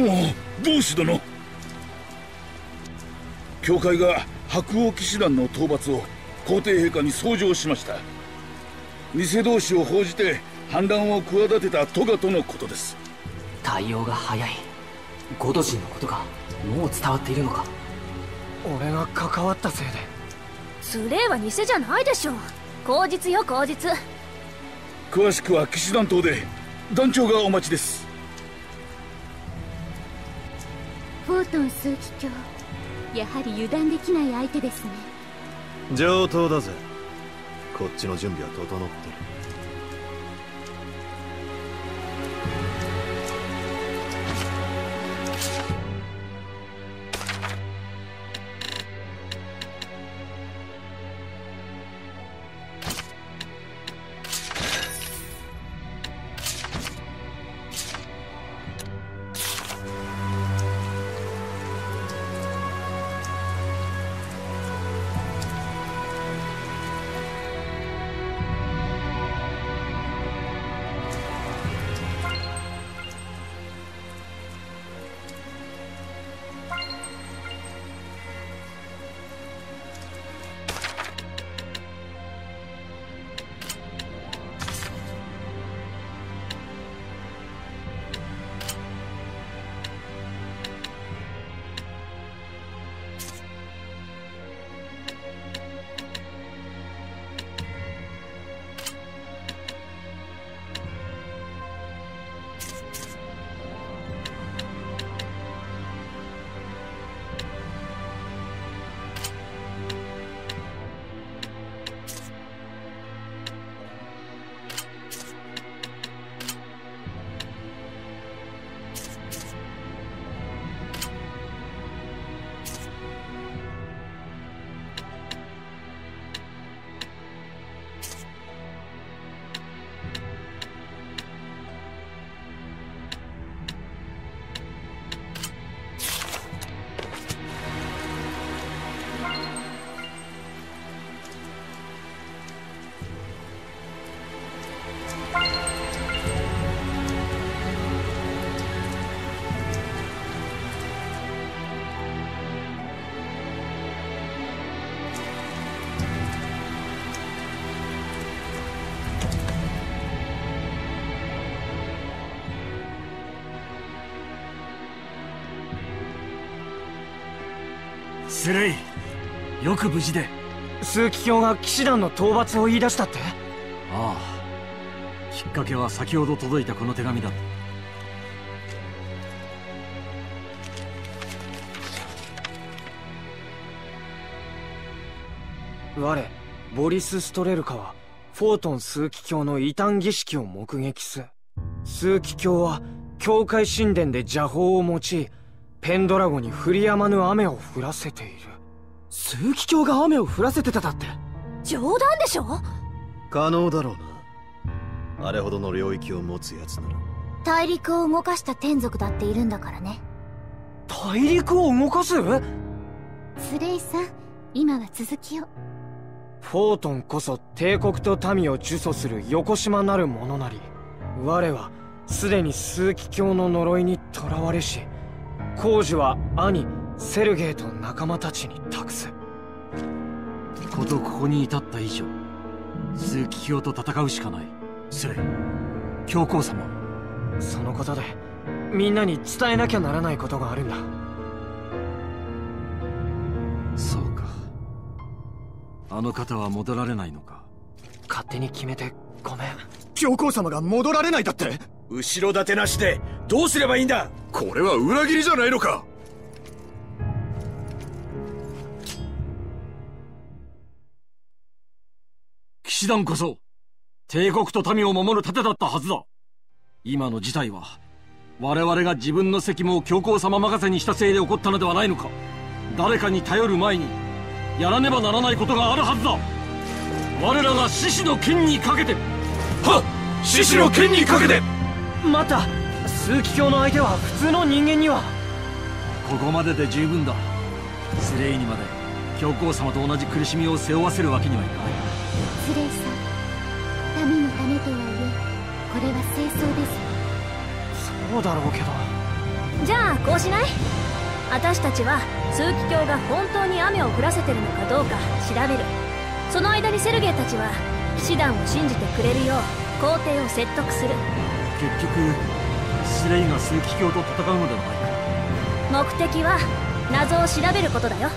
もう同志殿。教会が白王騎士団の討伐を皇帝陛下に奏上しました。偽同士を報じて反乱を企てたトガとのことです。対応が早い。ゴドジンのことがもう伝わっているのか？俺が関わったせいで。スレイは偽じゃないでしょ口実よ口実。詳しくは騎士団島で団長がお待ちです枢機卿やはり油断できない相手ですね。上等だぜ。こっちの準備は整ってる。スレイよく無事で。枢機卿が騎士団の討伐を言い出したって？ああ。きっかけは先ほど届いたこの手紙だ。我ボリス・ストレルカはフォートン枢機卿の異端儀式を目撃す。枢機卿は教会神殿で邪法を用いペンドラゴに降りやまぬ雨を降らせている。枢機卿が雨を降らせてただって。冗談でしょ？可能だろうな。あれほどの領域を持つやつなら。大陸を動かした天族だっているんだからね。大陸を動かす？スレイさん今は続きを。フォートンこそ帝国と民を呪詛する横島なる者なり。我はすでに枢機卿の呪いに囚われし工事は兄セルゲイと仲間たちに託す。ことここに至った以上枢機卿と戦うしかない。スレイ教皇様。そのことでみんなに伝えなきゃならないことがあるんだ。そうか。あの方は戻られないのか。勝手に決めてごめん。教皇様が戻られないだって後ろ盾なしでどうすればいいんだ？これは裏切りじゃないのか？騎士団こそ帝国と民を守る盾だったはずだ。今の事態は我々が自分の責務を教皇様任せにしたせいで起こったのではないのか。誰かに頼る前にやらねばならないことがあるはずだ。我らが獅子の剣にかけて。はっ！獅子の剣にかけて待った枢機卿の相手は普通の人間には。ここまでで十分だ。スレイにまで教皇様と同じ苦しみを背負わせるわけにはいかない。スレイさん民のためとはいえこれは清掃です。そうだろうけど。じゃあこうしない？私たちは通気鏡が本当に雨を降らせてるのかどうか調べる。その間にセルゲイたちは騎士団を信じてくれるよう皇帝を説得する結局スレイが数奇鏡と戦うのではない目的は謎を調べることだよ。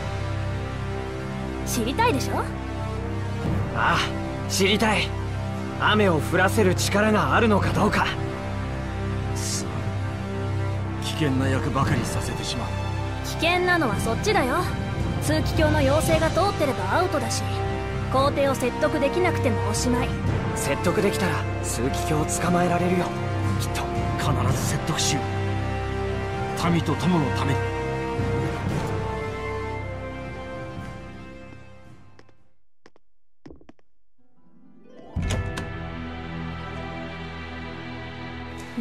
知りたいでしょ？ああ知りたい。雨を降らせる力があるのかどうか。危険な役ばかりさせてしまう。危険なのはそっちだよ。通気鏡の妖精が通ってればアウトだし皇帝を説得できなくてもおしまい。説得できたら数奇鏡を捕まえられるよきっと必ず説得しよう。民と友のために。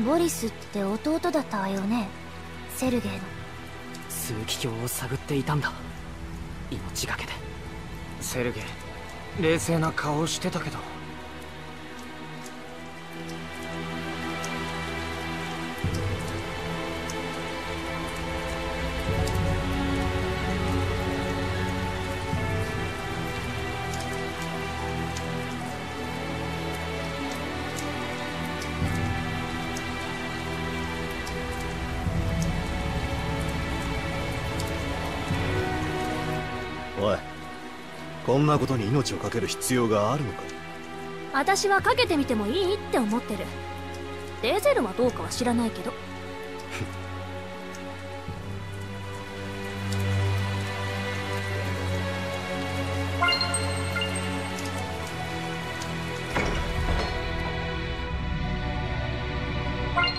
ボリスって弟だったわよね？セルゲイの。数奇鏡を探っていたんだ。命がけで。セルゲイ冷静な顔をしてたけどこんなことに命を懸ける必要があるのか私はかけてみてもいいって思ってる。デーゼルはどうかは知らないけど。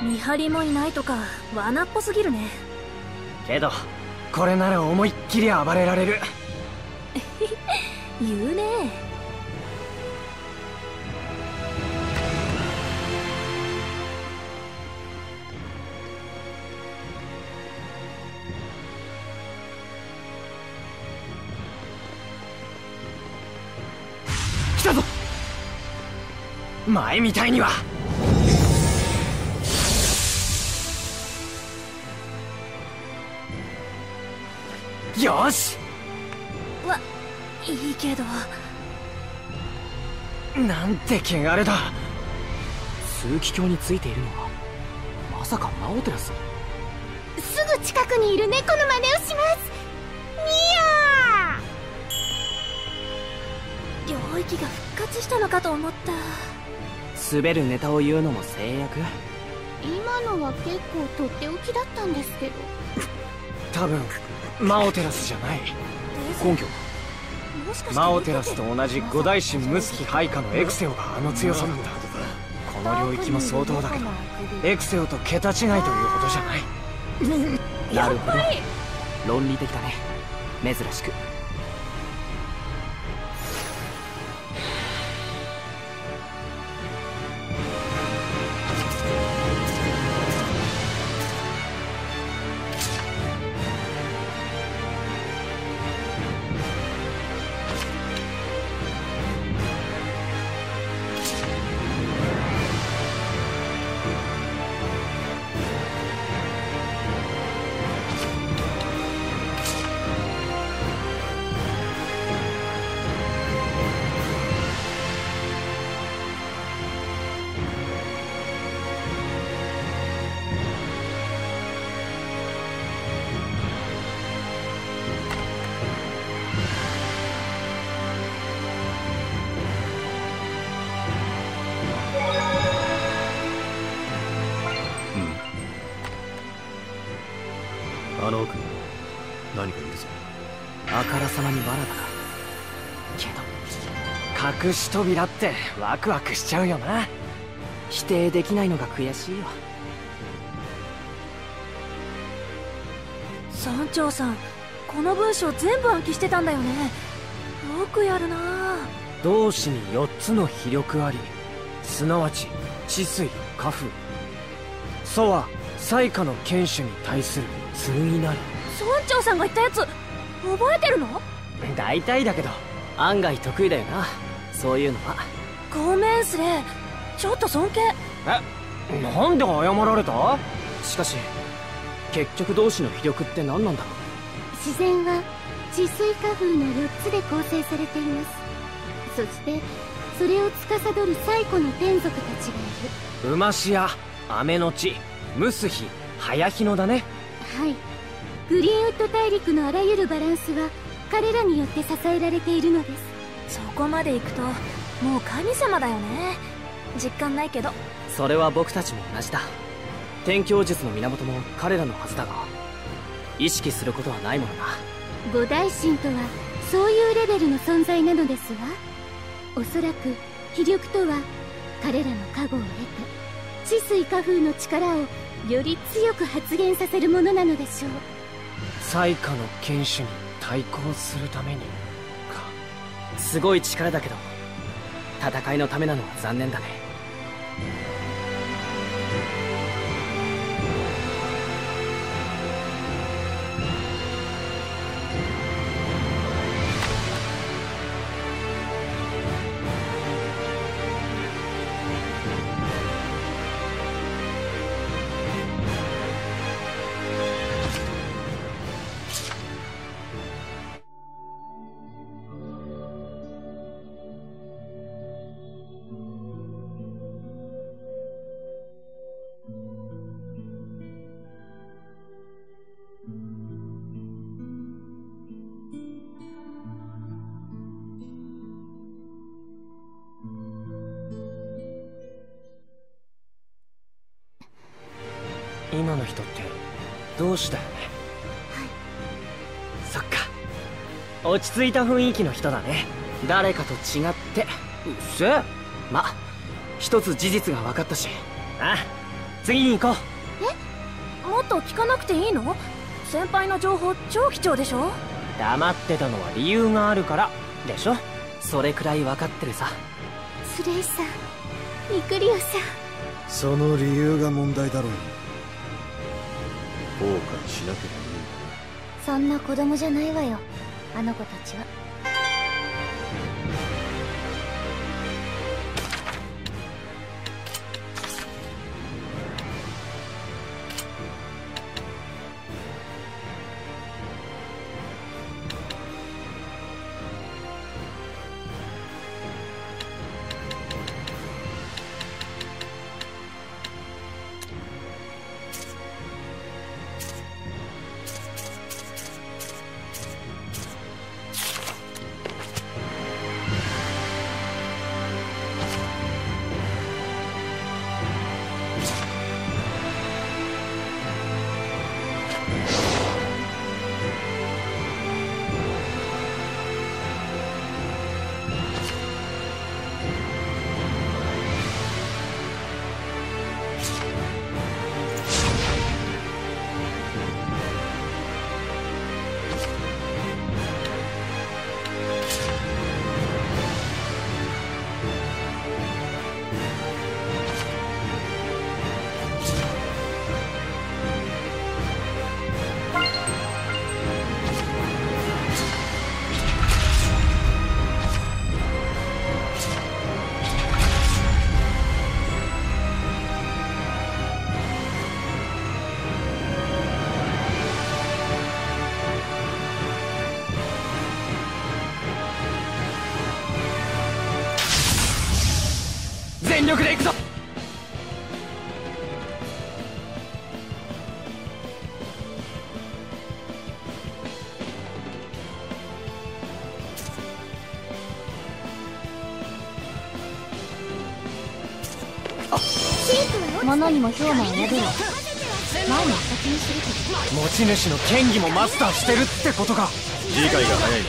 見張りもいないとか罠っぽすぎるね。けどこれなら思いっきり暴れられる 言うね。来たぞ。前みたいには。よし。いいけど。なんて汚れだ。数奇鏡についているのはまさかマオテラス。すぐ近くにいる猫の真似をします。ミ領域が復活したのかと思った。滑るネタを言うのも制約？ヤ今のは結構とっておきだったんですけど。多分マオテラスじゃない。根拠。もしかしてマオテラスと同じ五大神ムスキ配下のエクセオがあの強さなんだ。この領域も相当だけどエクセオと桁違いということじゃない。なるほど論理的だね。珍しく隠し扉ってワクワクしちゃうよな。否定できないのが悔しいよ。村長さんこの文章全部暗記してたんだよね。よくやるな。同志に4つの非力ありすなわち治水家風。祖は災禍の堅守に対する通意なり。村長さんが言ったやつ覚えてるの？大体だけど案外得意だよなそういうのは。ごめんスレイちょっと尊敬。えなんで謝られた？しかし結局同士の秘力って何なんだ？ろう自然は治水化風の4つで構成されています。そしてそれを司る最古の天族たちがいる。馬シや雨の地ムスヒ早日野だね。はい。グリーンウッド大陸のあらゆるバランスは彼らによって支えられているのですそこまで行くともう神様だよね。実感ないけど。それは僕たちも同じだ。天教術の源も彼らのはずだが意識することはないものな五大神とはそういうレベルの存在なのですわ。おそらく気力とは彼らの加護を得て治水化風の力をより強く発現させるものなのでしょう。最下の剣士に対抗するために。かすごい力だけど戦いのためなのは残念だね。同志だよね。はいそっか。落ち着いた雰囲気の人だね。誰かと違って。うっせ。えま一つ事実が分かったし。あ次に行こう。え？もっと聞かなくていいの？先輩の情報超貴重でしょ？黙ってたのは理由があるからでしょ。それくらい分かってるさ。スレイさんミクリオさん。その理由が問題だろう後悔しなければいいそんな子供じゃないわよ。あの子たちは。力で行くぞ。物にも氷馬を宿ろう前に先にするけ持ち主の剣技もマスターしてるってことか。理解が早い。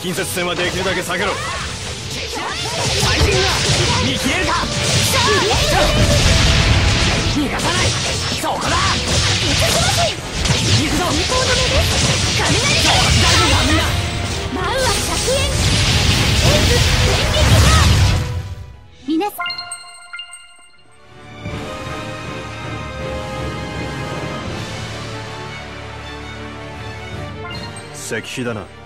近接戦はできるだけ避けろ。最人が見切れるか石碑だな。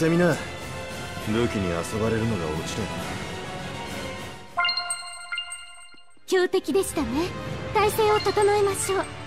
ってみな。武器に遊ばれるのが落ちだ強敵でしたね。体勢を整えましょう。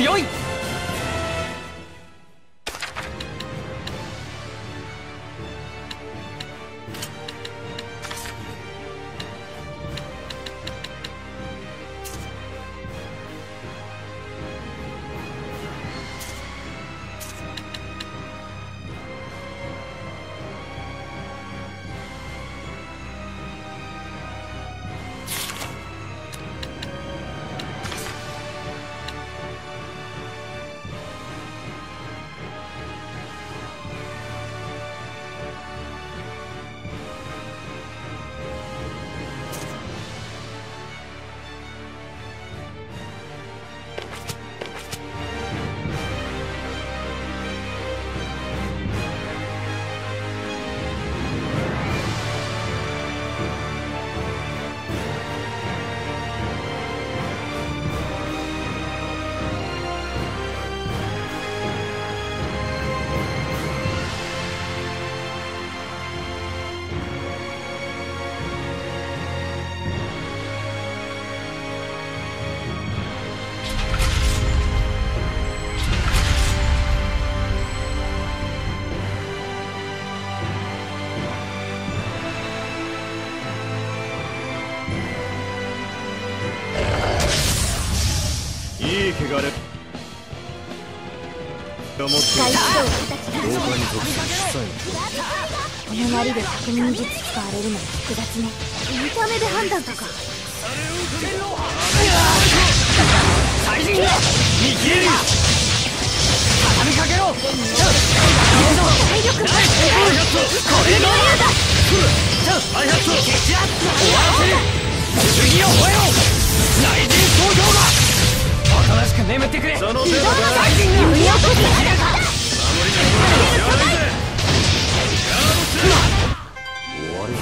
強いいい気がれが持って大地廊下に特殊主催この槍で確認術使われるのは複雑ね。見た目で判断とか。さ怪人だ見切れる畳みかけろ。体力がこれのだアイハット終わらせる。次を吠えろ。だおとなしく眠ってくれ。その手だ怪人が見落とす終わる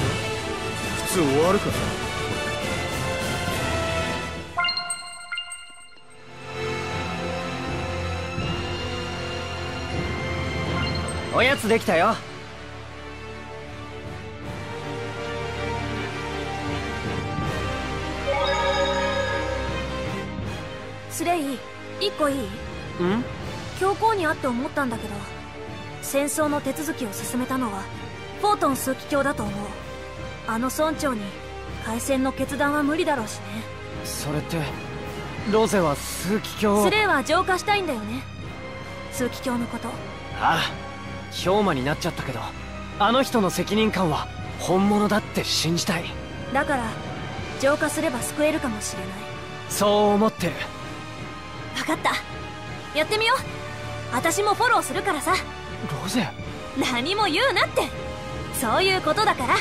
普通終わるか。おやつできたよスレイ一個いいん？教皇に会って思ったんだけど戦争の手続きを進めたのはフォートン枢機卿だと思う。あの村長に開戦の決断は無理だろうしね。それってロゼは枢機卿スレイは浄化したいんだよね。枢機卿のこと。ああ氷魔になっちゃったけどあの人の責任感は本物だって信じたい。だから浄化すれば救えるかもしれない。そう思ってる分かった。やってみよう。私もフォローするからさ。ロゼ？何も言うなって。そういうことだから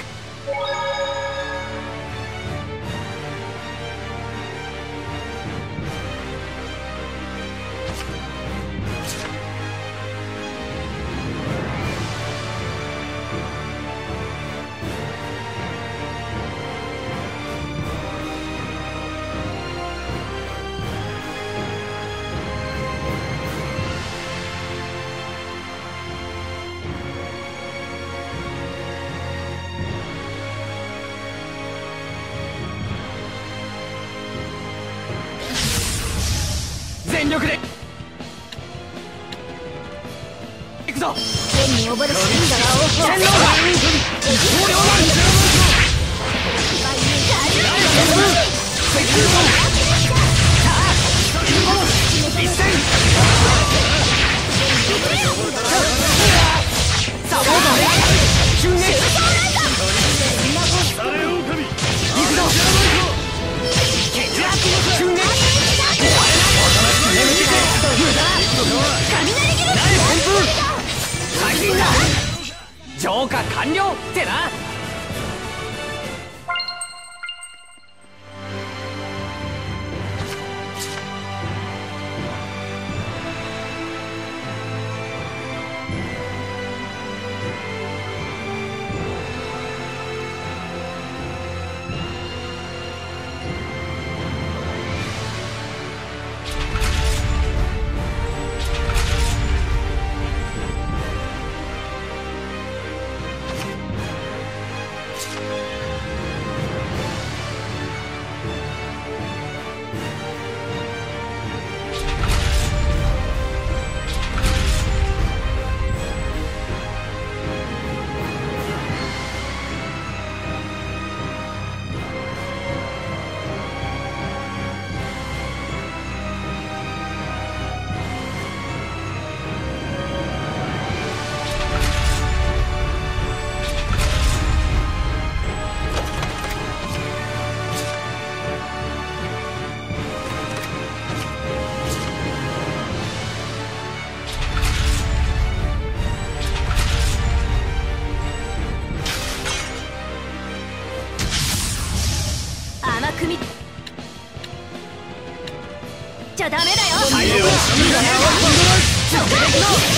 ゃダメだよ。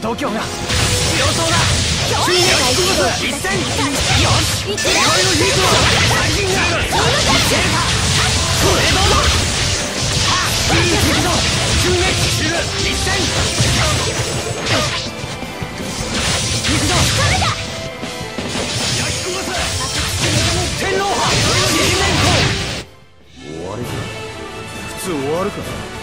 度胸が。強そうだ一戦よし一最人がこれどうだ行くぞ襲撃一戦行くぞ天皇派新年終わりか普通終わるか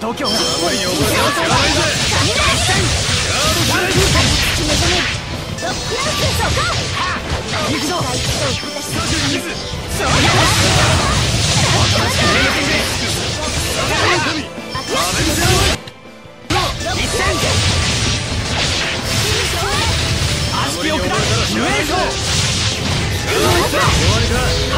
度胸が。あまりに覚えては世話ないぜ行くぞ。あまりに覚えたら世話ないぜ移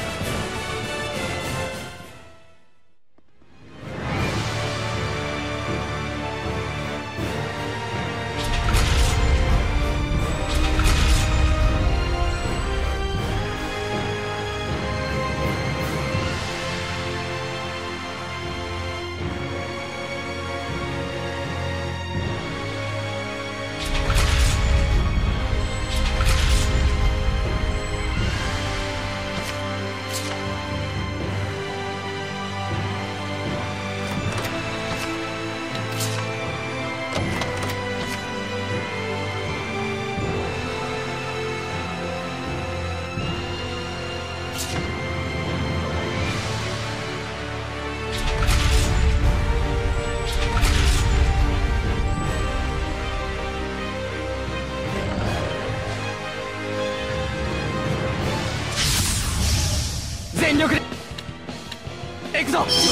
行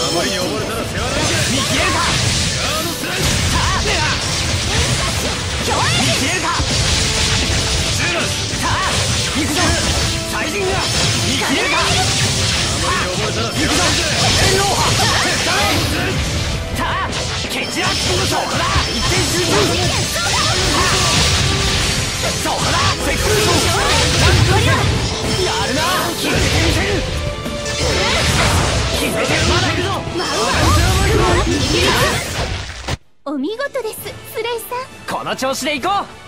さん。この調子で行こう。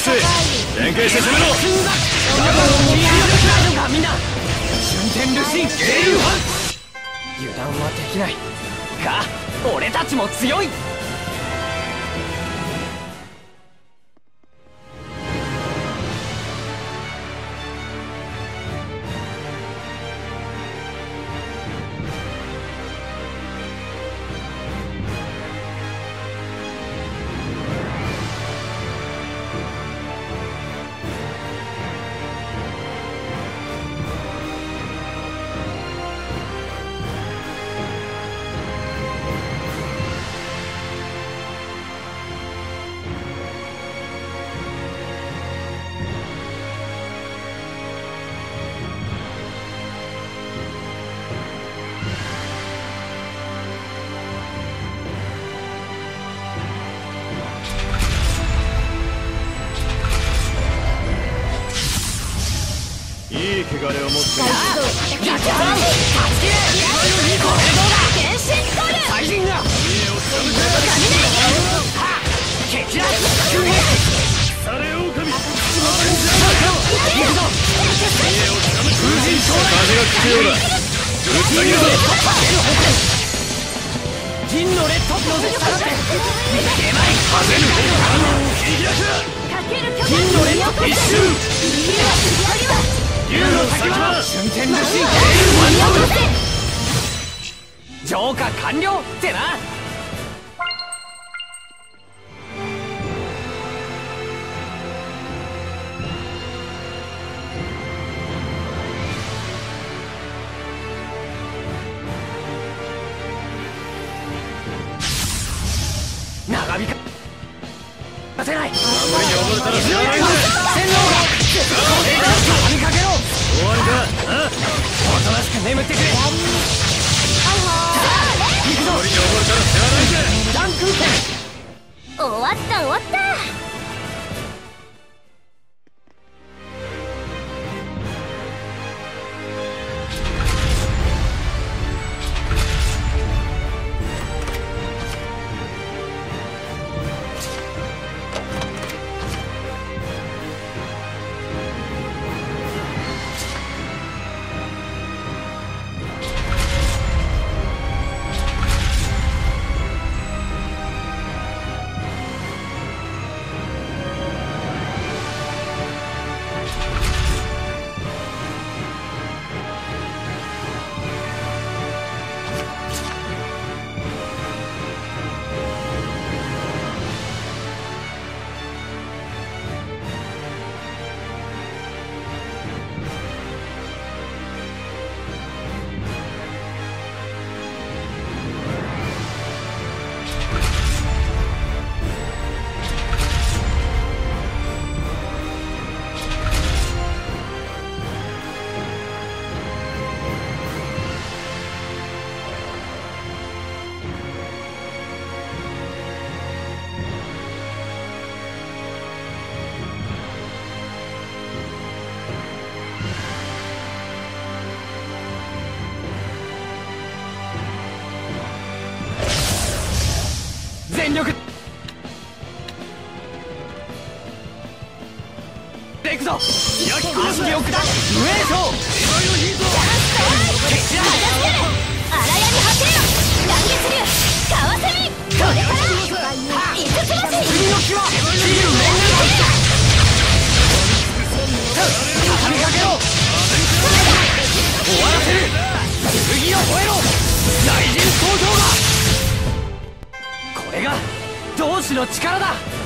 風の効果は薄い連携して攻めろ。大丈夫かみんな瞬天ルシン英雄派油断はできない。か俺たちも強いいい同志の力だ。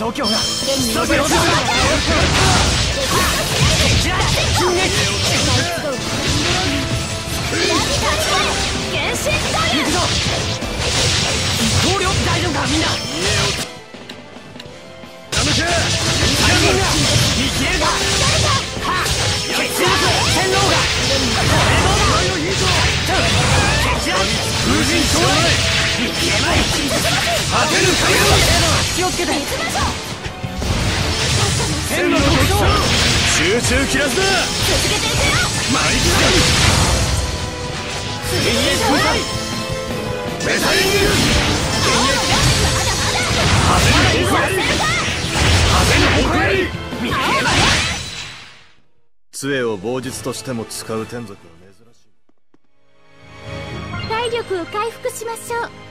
度胸が急げんな頼がこれもな杖を棒術としても使う。天族は珍しい体力を回復しましょう。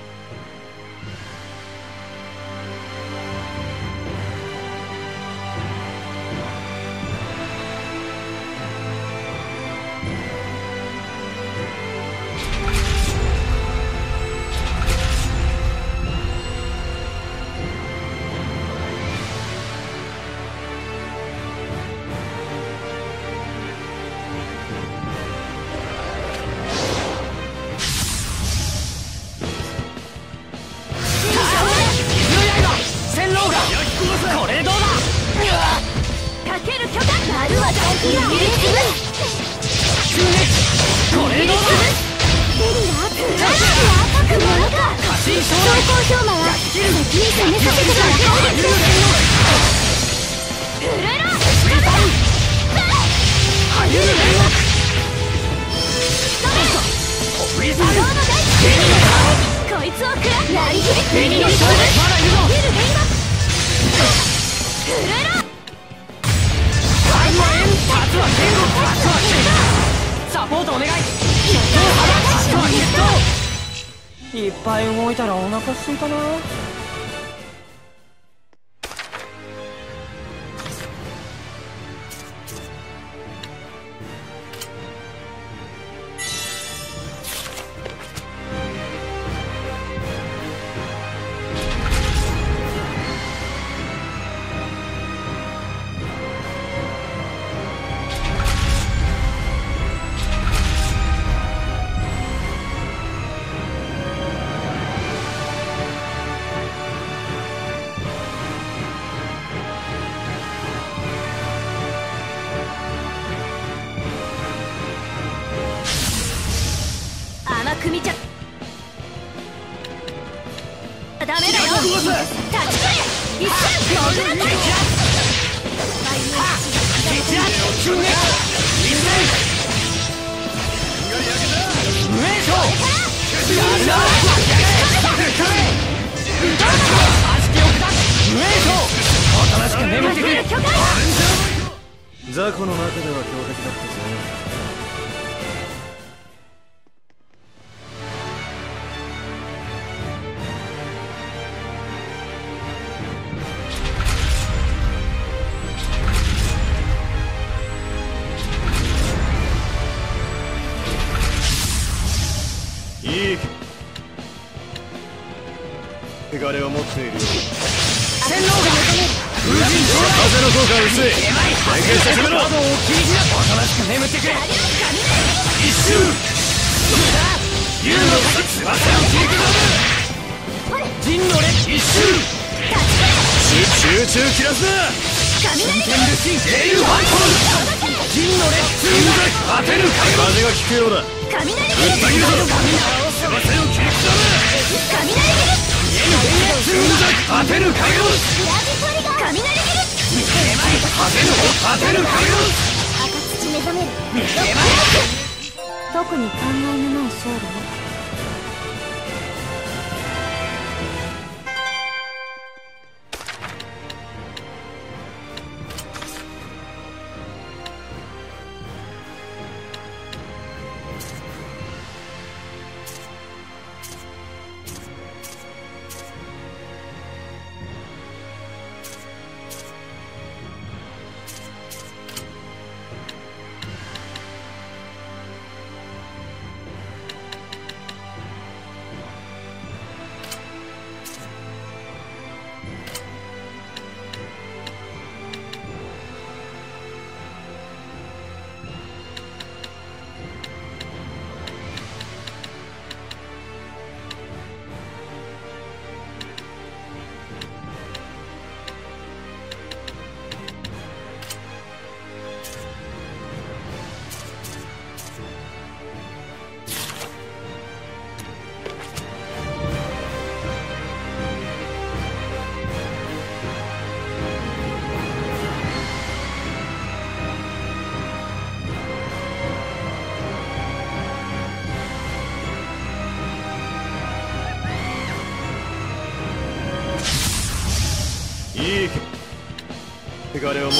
汚れを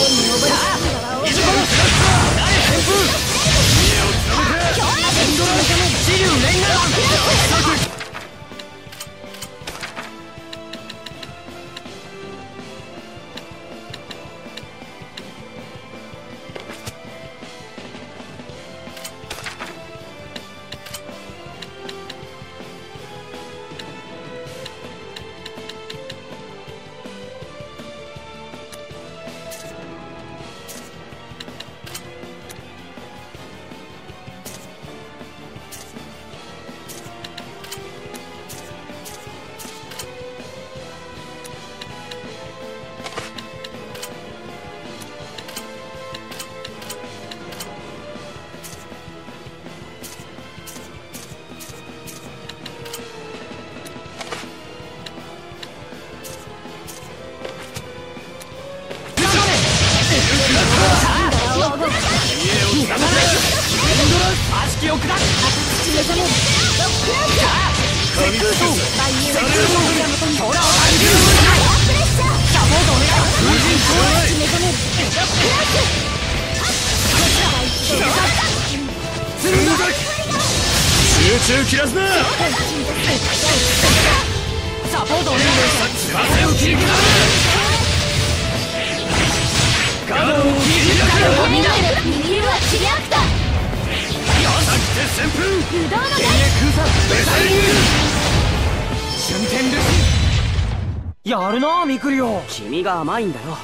リオ君が甘いんだよ。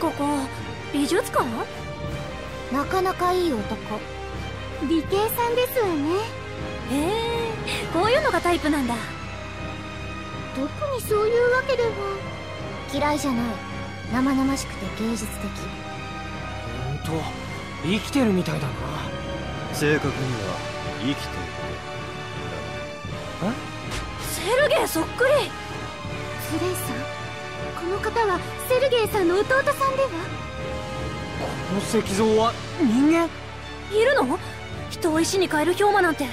ここ美術館？なかなかいい男。美形さんですわね。へえこういうのがタイプなんだ。特にそういうわけでは嫌いじゃない。生々しくて芸術的。ほんと？生きてるみたいだな。正確には生きているセルゲイそっくり。スレイさんこの方はセルゲイさんの弟さんでは？この石像は人間？いるの？人を石に変える氷魔なんて。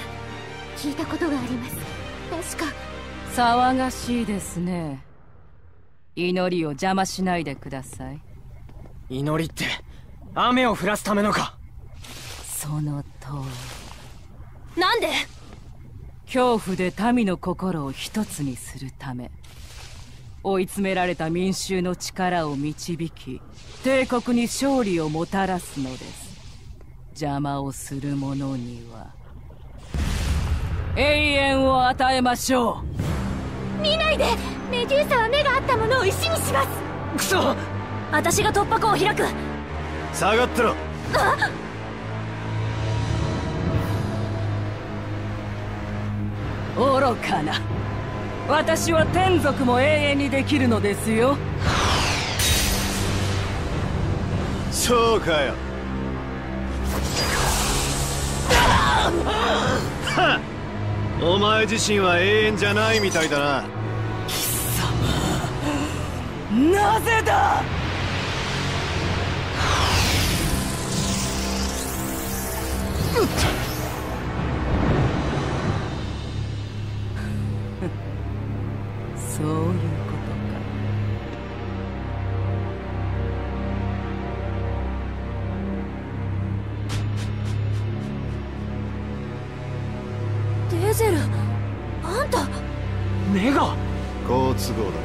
聞いたことがあります。確か。騒がしいですね。祈りを邪魔しないでください。祈りって雨を降らすためのか？その通り。なんで？恐怖で民の心を一つにするため追い詰められた民衆の力を導き帝国に勝利をもたらすのです。邪魔をする者には。永遠を与えましょ見ないで！メデューサは目があったものを石にします！クソ！私が突破口を開く！下がってろ！う愚かな私は天族も永遠にできるのですよ。そうかよ。お前自身は永遠じゃないみたいだな。なぜだ？そういうことか。デゼルあんた。ネガ。好都合だ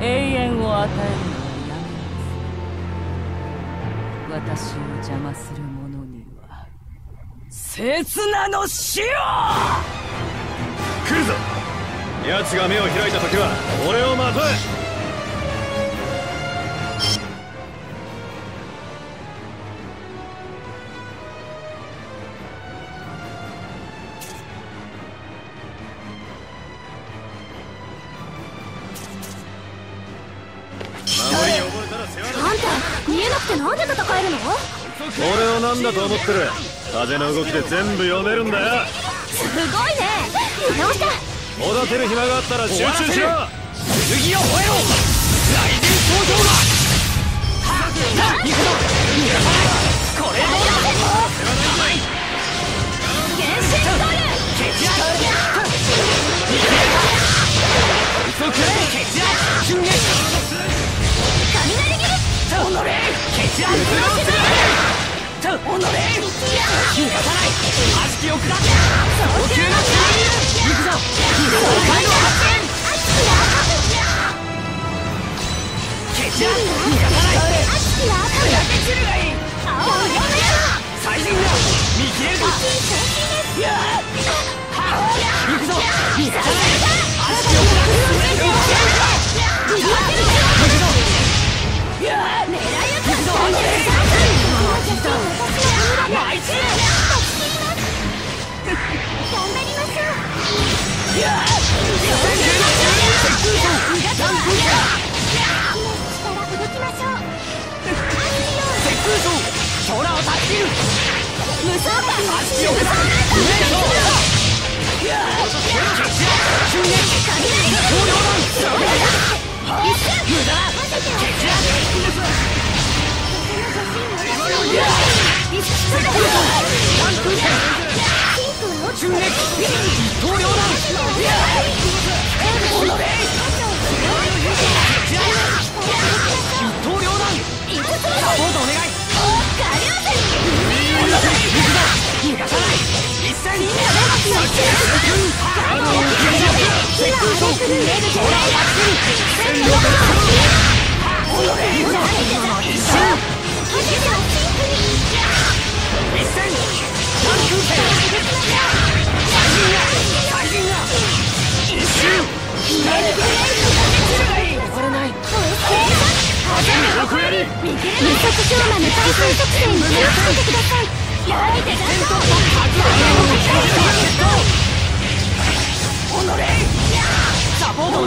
永遠を与えるのはやめなさ私を邪魔する者には。刹那の死を。来るぞ。奴が目を開いた時は俺をまとえなんで戦えるの？俺を何だと思ってる？風の動きで全部読めるんだよ。すごいね。見直した？おだてる暇があったら集中しろ剣を吠えろ雷神登場だ行くぞこれも原神ゴールケチラ嘘くれケチラ瞬撃雷ケチラズロスとおのれ逃がさない悪しきを下って早急な行くぞ爽快の発見ケチラ逃がさない砕け散るがいい最人が見切れるか行くぞ逃がさない悪しきを下って行くぞ狙い撃つぞ頑張りまし無駄中撃一刀両断おのれ一刀両断サポート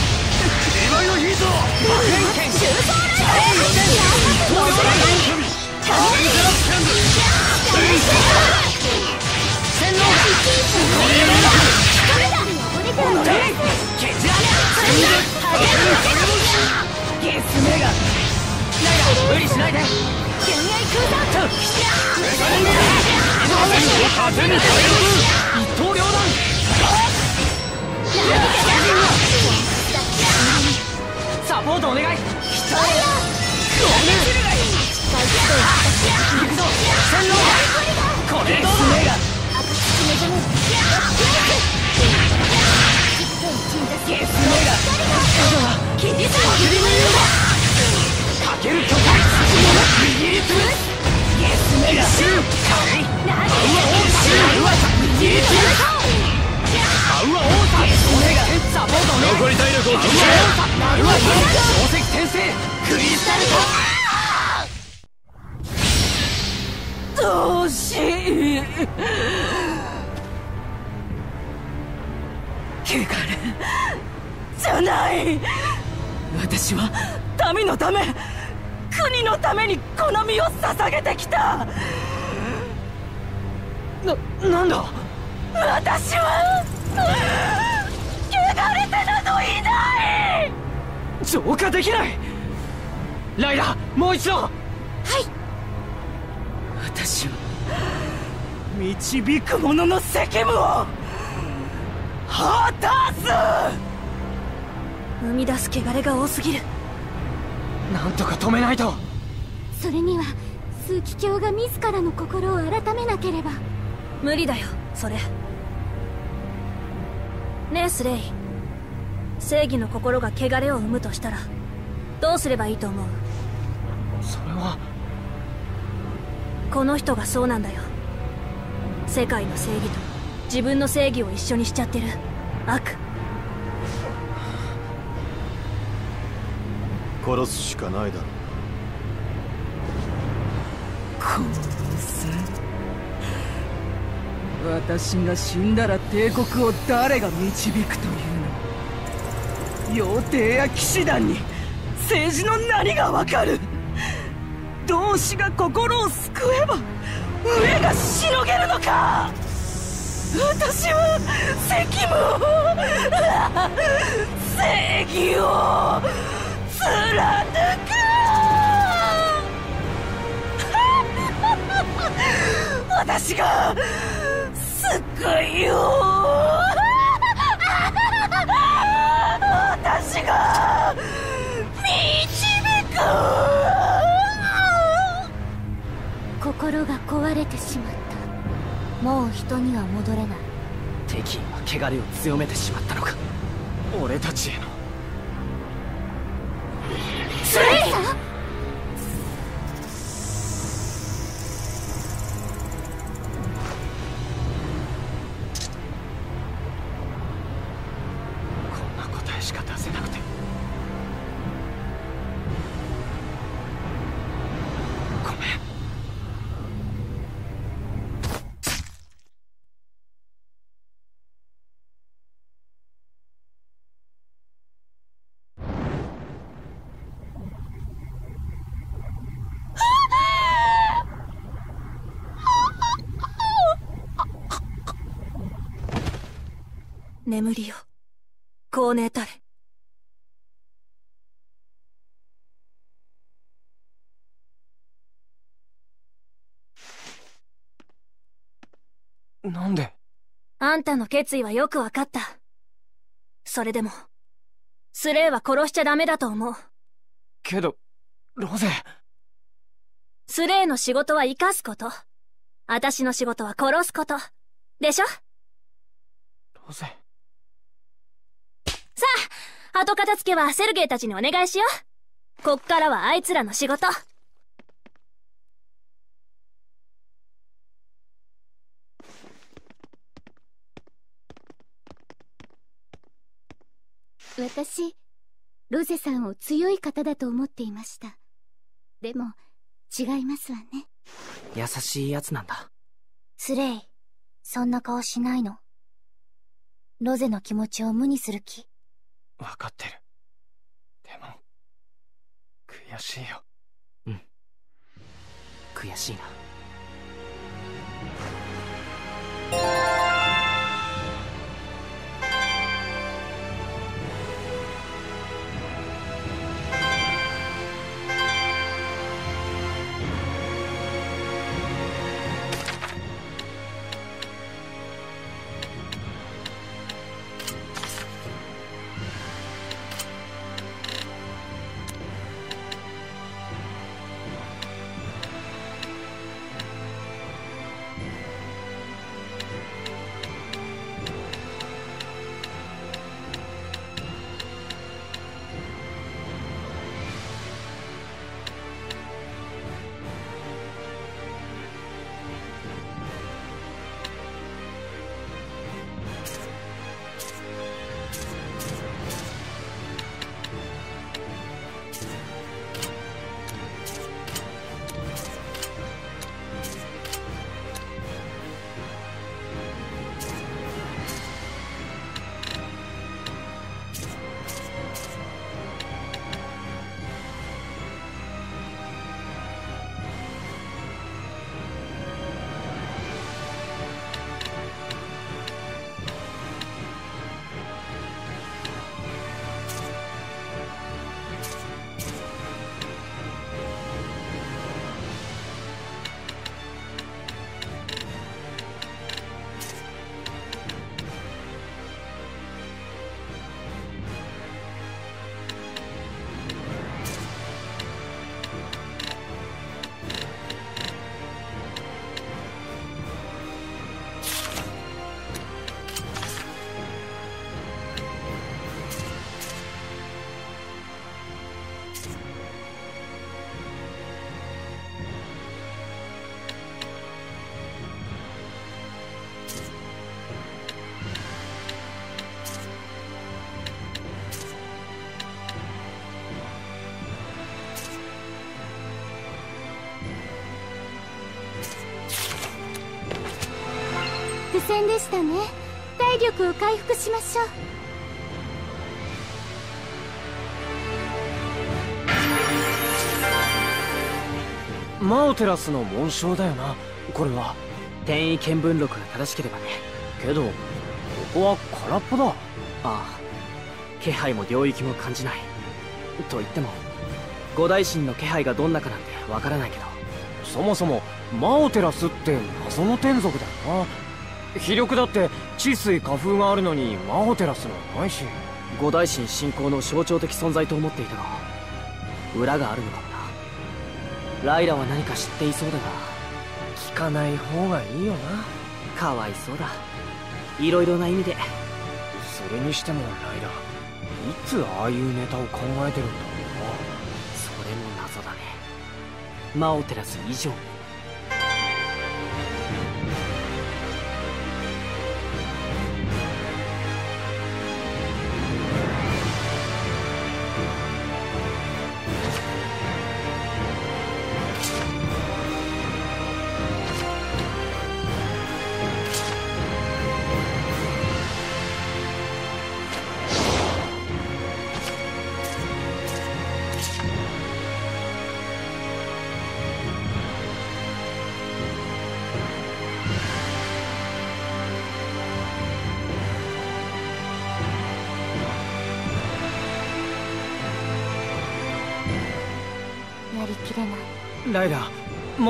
サポートお願い。残り体力をアウアオータアウア宝石転生クリスタルトどうし汚れ。じゃない私は民のため国のためにこの身を捧げてきたな、なんだ私は汚れ。てなどいない浄化できないライラもう一度はい私は導く者の責務を果たす！生み出す汚れが多すぎる。なんとか止めないと！それには枢機卿が自らの心を改めなければ。無理だよそれ。ねえスレイ正義の心が汚れを生むとしたらどうすればいいと思う？それはこの人がそうなんだよ。世界の正義と自分の正義を一緒にしちゃってる。悪。殺すしかないだろ殺す私が死んだら帝国を誰が導くというの？妖帝や騎士団に政治の何がわかる？同志が心を救えば上がしのげるのか。私は責務を正義を貫く。私が救いを私が導く心が壊れてしまった。もう人には戻れない。敵意は汚れを強めてしまったのか。俺たちへの眠りよ高寧たれ。なんで？あんたの決意はよくわかった。それでもスレイは殺しちゃダメだと思う。けどロゼ。スレイの仕事は生かすこと。私の仕事は殺すこと。でしょ？さロゼあ後片付けはセルゲイたちにお願いしよう。こっからはあいつらの仕事。私ロゼさんを強い方だと思っていました。でも違いますわね。優しいやつなんだ。スレイそんな顔しないの。ロゼの気持ちを無にする気分かってる。でも悔しいよ。うん。悔しいな。戦でしたね。体力を回復しましょう。マオテラスの紋章だよな。これは。転移見聞録が正しければね。けどここは空っぽだ。ああ。気配も領域も感じない。と言っても五大神の気配がどんなかなんてわからないけど。そもそもマオテラスって謎の天族だよな非力だって治水花風があるのにマオテラスのないし。五大神信仰の象徴的存在と思っていたが裏があるのかもな。ライラは何か知っていそうだが聞かない方がいいよな。かわいそうだ。いろいろな意味で。それにしてもライラいつああいうネタを考えてるんだろうな。それも謎だね。魔を照らす以上。に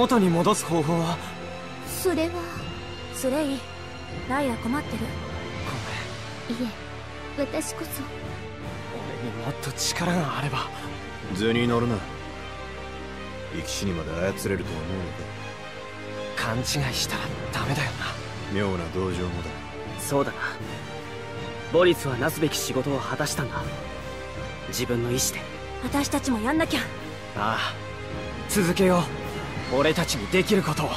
元に戻す方法は？それはスレイライラ困ってる。ごめん。いえ私こそ。俺にもっと力があれば。図に乗るな。生き死にまで操れると思うのか？勘違いしたらダメだよな。妙な同情もだ。そうだな。ボリスはなすべき仕事を果たしたんだ。自分の意志で。私たちもやんなきゃ。ああ続けよう俺たちにできることを。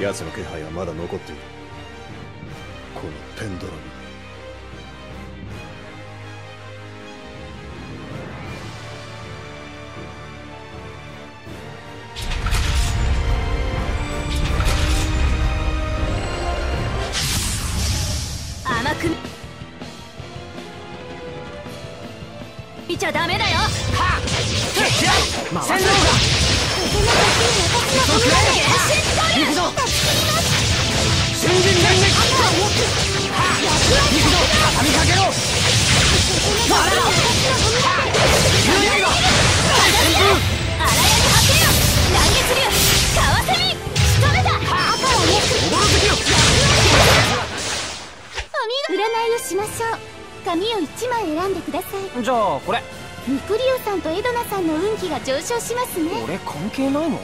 奴の気配はまだ残っている。枚選んでください。じゃあこれ。ミクリオさんとエドナさんの運気が上昇しますね。俺関係ないの？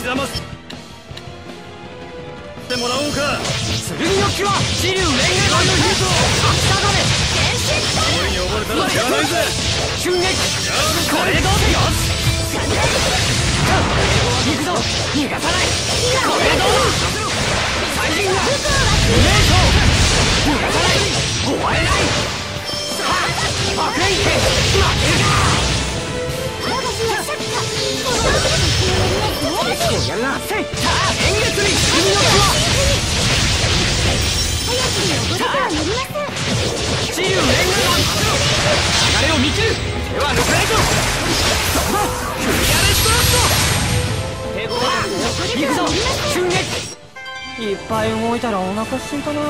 刻ますてもらおうか剣の木は紫龍連華のヒート秋田に溺れたら死なないぜ瞬撃これでどうよし行くぞ逃がさないこれでどうだ最人が無名将逃がさない終われないさあ爆炎剣負けるか結構やるなせいさあ円月に海の輪さあ治癒連打弾流れを見切る手は抜かないぞそこだクリアレストラスト手ごわ行くぞ瞬撃いっぱい動いたらお腹すいたな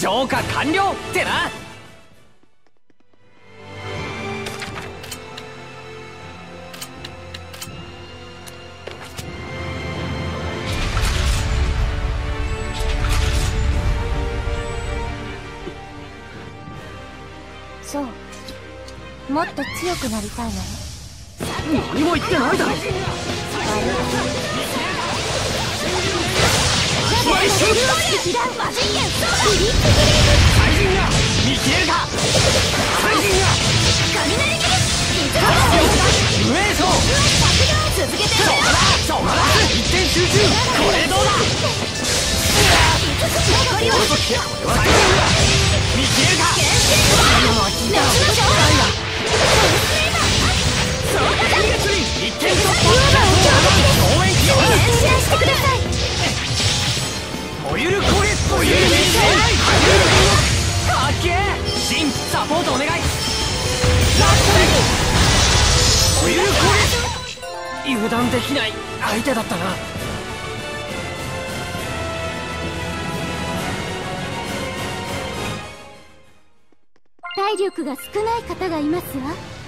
浄化完了ってな。そう。もっと強くなりたいのよ何も言ってないだろ最人が見切れるか最人が無名将続けてそこだそこだ一点集中これどうだ最人が見切れるか今のは聞いた一点突破応援してくださいゆる攻撃燃ゆる熱戦かっけ。えシンサポートお願い。ラットで燃ゆる攻油断できない相手だったな。体力が少ない方がいますわ。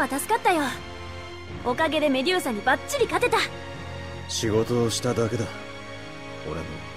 は助かったよ。おかげでメデューサにバッチリ勝てた。仕事をしただけだ。俺も。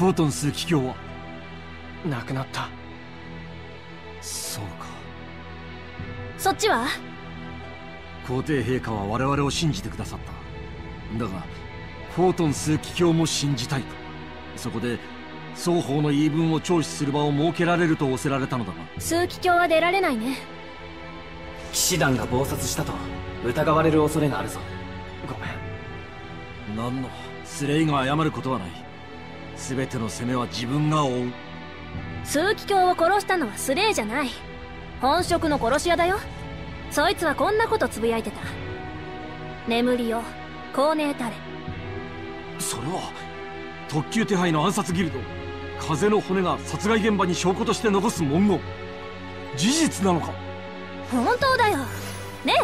フォートン数奇鏡は亡くなった。そうか。そっちは？皇帝陛下は我々を信じてくださった。だがフォートン数奇鏡も信じたいと。そこで双方の言い分を聴取する場を設けられると仰せられたのだが。数奇鏡は出られないね。騎士団が暴殺したと疑われる恐れがあるぞ。ごめん。何のスレイが謝ることはない全ての責めは自分が負う。数奇鏡を殺したのはスレイじゃない。本職の殺し屋だよ。そいつはこんなことつぶやいてた。眠りよ高齢たれ。それは特級手配の暗殺ギルド風の骨が殺害現場に証拠として残す文言。事実なのか？本当だよ。ね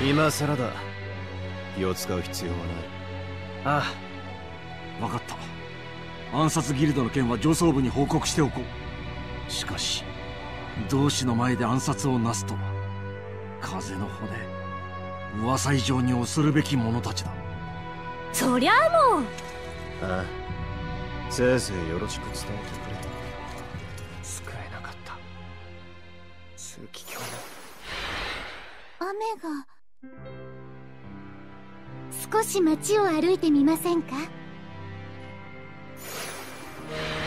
え。今さらだ。気を使う必要はない。ああ。分かった暗殺ギルドの件は上層部に報告しておこう。しかし同志の前で暗殺をなすとは風の骨噂以上に恐るべき者たちだ。そりゃあもう。ああせいぜいよろしく伝えてくれ救えなかった。数奇鏡雨が。少し街を歩いてみませんか？Yeah.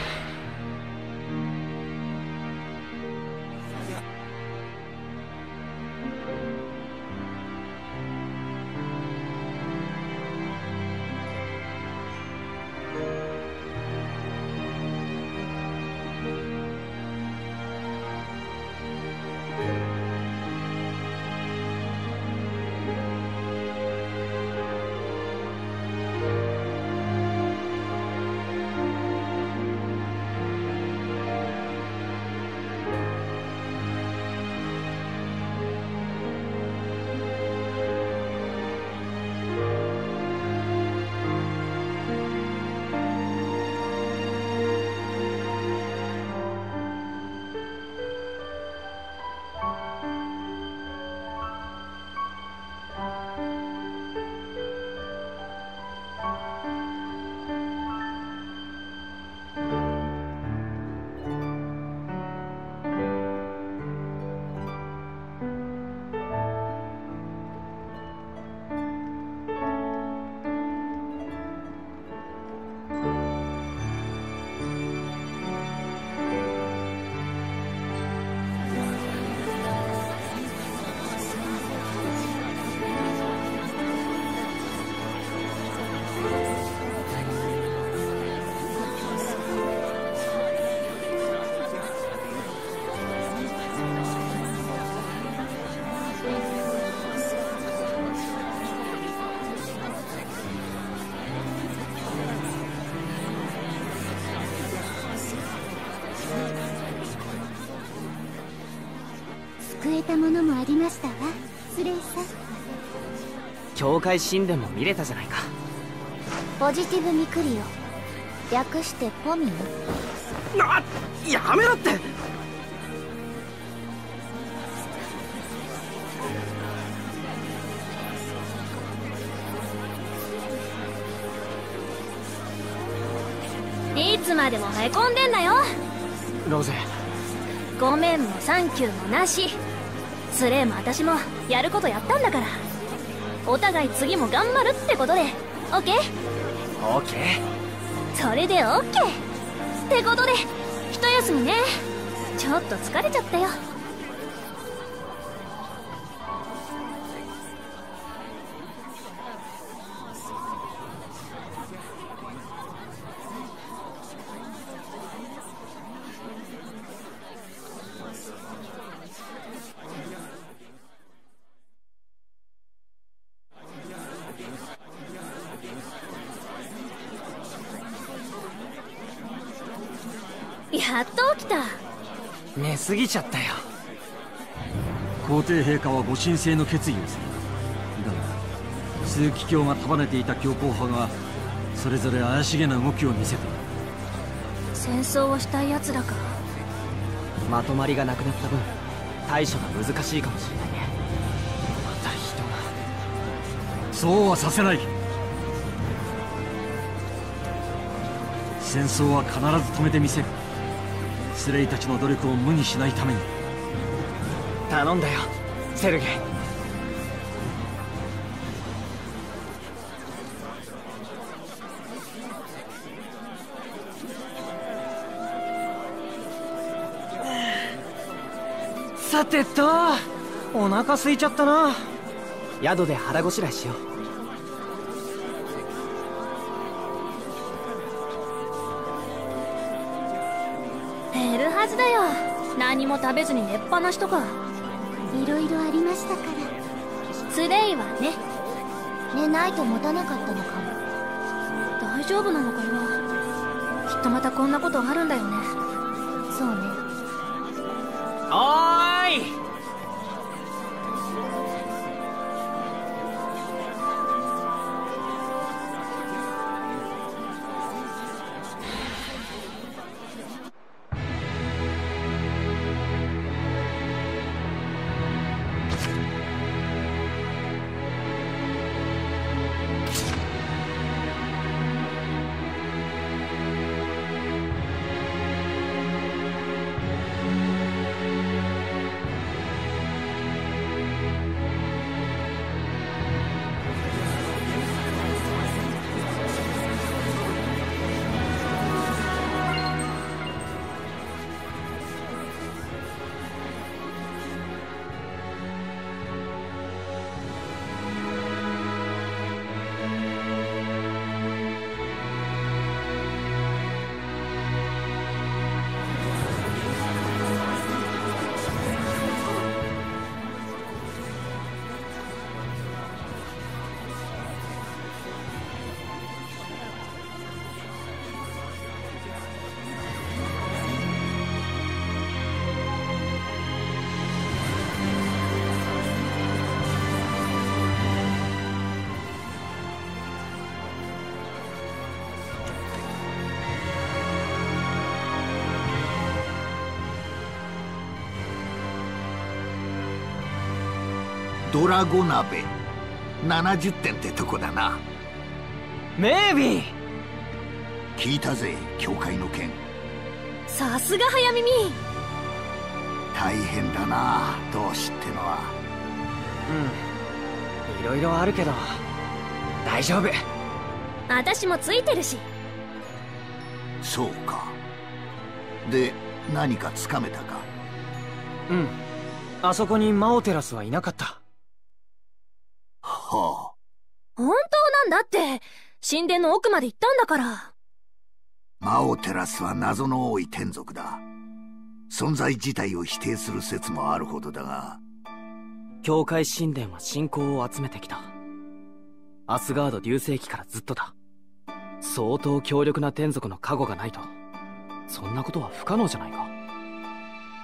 のもありましたわ。スレイさ。ん教会神殿も見れたじゃないか。ポジティブミクリオ略してポミオなやめろって。いつまでもへこんでんなよ。ロゼ。ごめんもサンキューもなしスレイも私もやることやったんだから。お互い次も頑張るってことで。オッケー？オッケー。それでオッケーってことで。一休みね。ちょっと疲れちゃったよ寝すぎちゃったよ。皇帝陛下はご神聖の決意をする。だが枢機卿が束ねていた強硬派がそれぞれ怪しげな動きを見せている。戦争をしたい奴らか。まとまりがなくなった分対処が難しいかもしれないね。また人が。そうはさせない。戦争は必ず止めてみせるスレイたちの努力を無にしないために。頼んだよセルゲ。イさてとお腹空いちゃったな。宿で腹ごしらえしよう。はずだよ。何も食べずに寝っぱなしとか。いろいろありましたから。つれいわね寝ないと持たなかったのかも。大丈夫なのかな。きっとまたこんなことあるんだよね。そうね。おーいドラゴ鍋。70点ってとこだな。メイビー。聞いたぜ教会の件。さすが早耳。大変だな同志ってのは。うん。いろいろあるけど大丈夫。私もついてるし。そうか。で何かつかめたか？うん。あそこにマオテラスはいなかったは本当なんだって神殿の奥まで行ったんだから。あマオテラスは謎の多い天族だ。存在自体を否定する説もあるほどだが。教会神殿は信仰を集めてきた。アスガード流星期からずっとだ。相当強力な天族の加護がないと。そんなことは不可能じゃないか。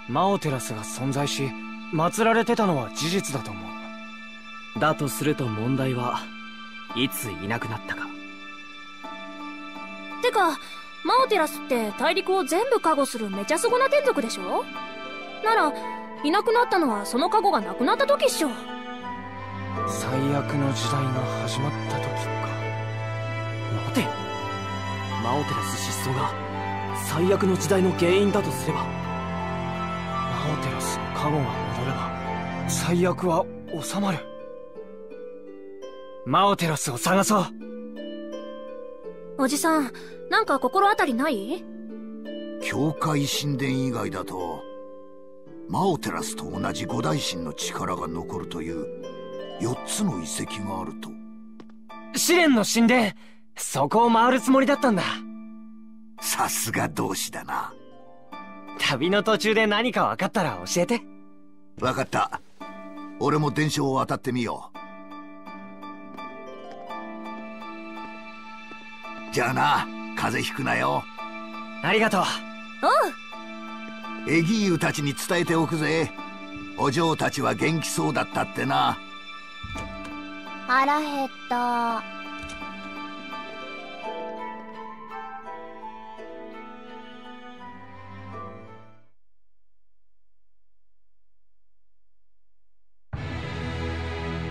マオテラスが存在し祀られてたのは事実だと思う。だとすると問題はいついなくなったかてかマオテラスって大陸を全部加護するめちゃすごな天族でしょ？ならいなくなったのはその加護がなくなった時っしょ。最悪の時代が始まった時か。待て。マオテラス失踪が最悪の時代の原因だとすればマオテラスの加護が戻れば最悪は収まる。マオテラスを探そう。おじさんなんか心当たりない？教会神殿以外だとマオテラスと同じ五大神の力が残るという4つの遺跡があると。試練の神殿そこを回るつもりだったんだ。さすが同志だな。旅の途中で何か分かったら教えて。分かった。俺も伝承を渡ってみようじゃあな。風邪ひくなよ。ありがとう。おうエギーユたちに伝えておくぜ。お嬢たちは元気そうだったってな。腹減った。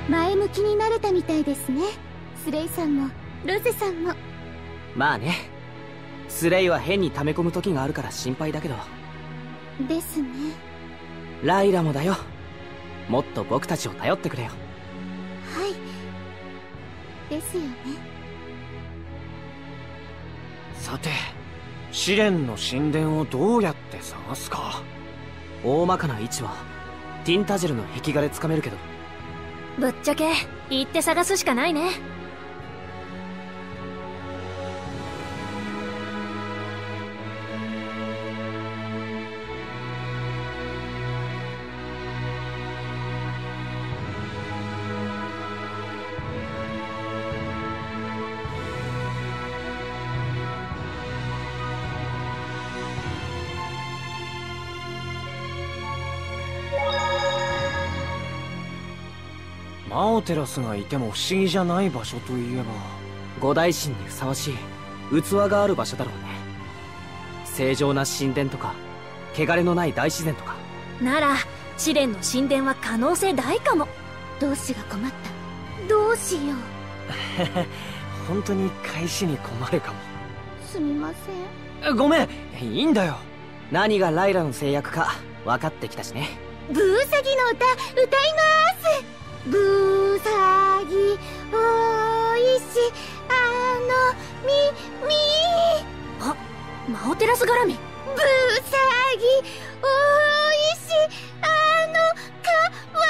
前向きになれたみたいですね。スレイさんもロゼさんもまあね。スレイは変に溜め込む時があるから心配だけど。ですね。ライラもだよ。もっと僕たちを頼ってくれよ。はい。ですよね。さて試練の神殿をどうやって探すか？大まかな位置はティンタジェルの壁画でつかめるけど。ぶっちゃけ行って探すしかないねテラスがいても不思議じゃない場所といえば。五大神にふさわしい器がある場所だろうね。正常な神殿とか汚れのない大自然とか。なら試練の神殿は可能性大かも。同志が困った。どうしよう。本当に返しに困るかも。すみません。ごめんいいんだよ。何がライラの制約か分かってきたしね。ブーサギの歌歌います。ブーサギおいしあのみみ。あマオテラス絡み。ブーサギおいしあのかわ。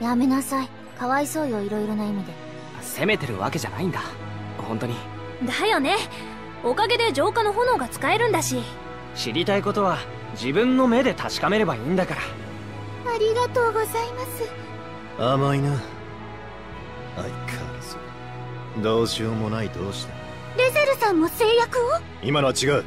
やめなさい。かわいそうよいろいろな意味で。責めてるわけじゃないんだ。本当に。だよね。おかげで浄化の炎が使えるんだし。知りたいことは自分の目で確かめればいいんだから。ありがとうございます甘いな。相変わらず。どうしようもないどうしたレゼルさんも制約を？今のは違う